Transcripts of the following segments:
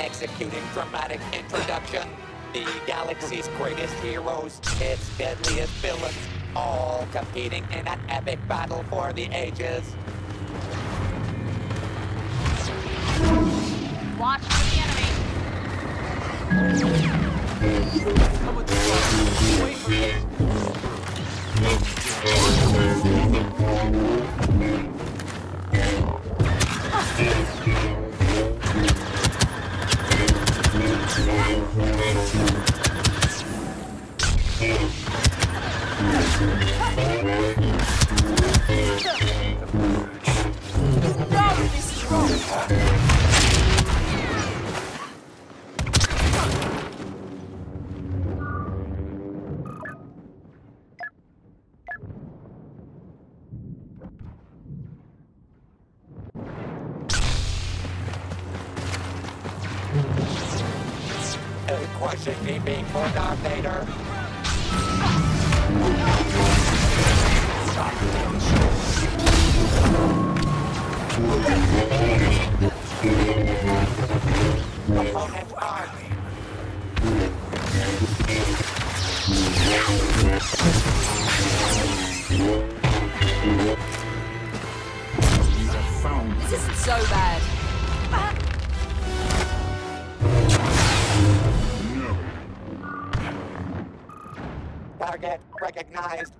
executing dramatic introduction. The galaxy's greatest heroes, its deadliest villains, all competing in an epic battle for the ages. Watch for the enemy. Come with the Wait for me. A question DP for. This isn't so bad. Target recognized.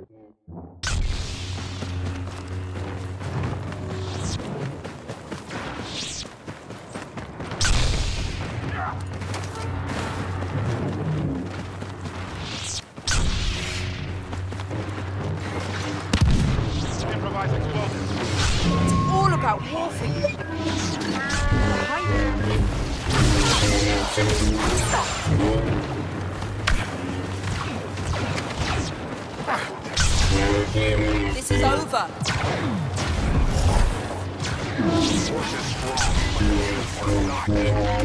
Terrible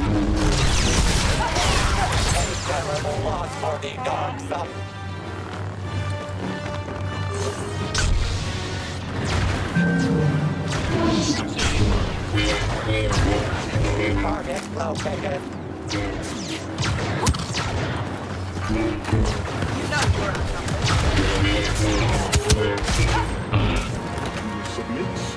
loss for the dark outnumbered. Submits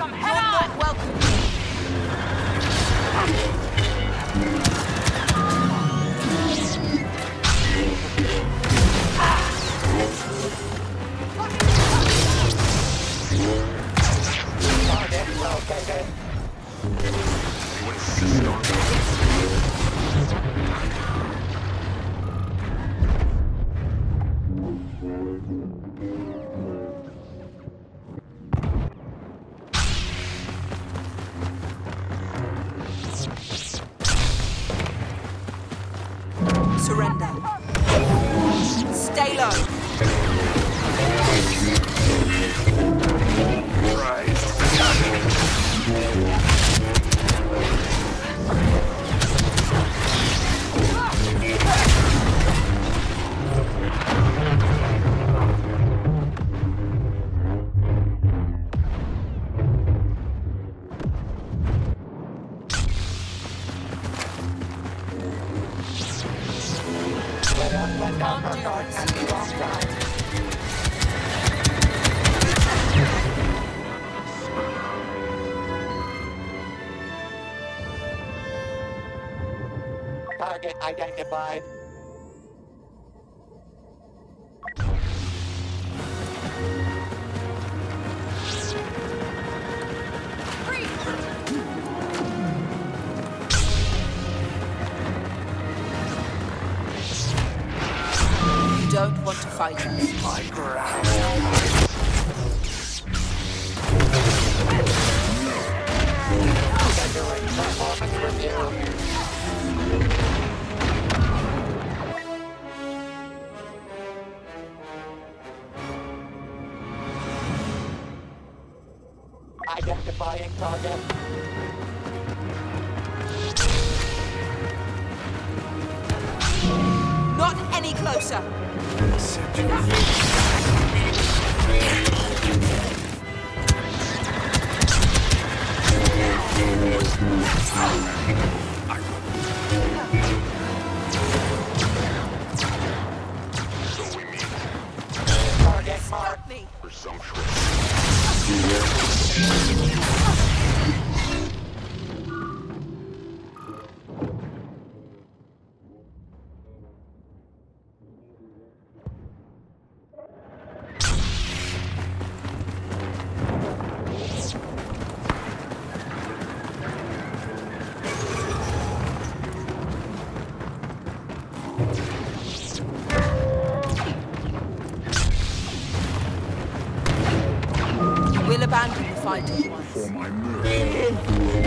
some help! Target identified. don't want to fight us. My ground. Performance review. Target. Not any closer. Target. Presumptuous. see you. abandon the fighting. For my mirror.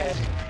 guys.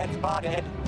Target spotted.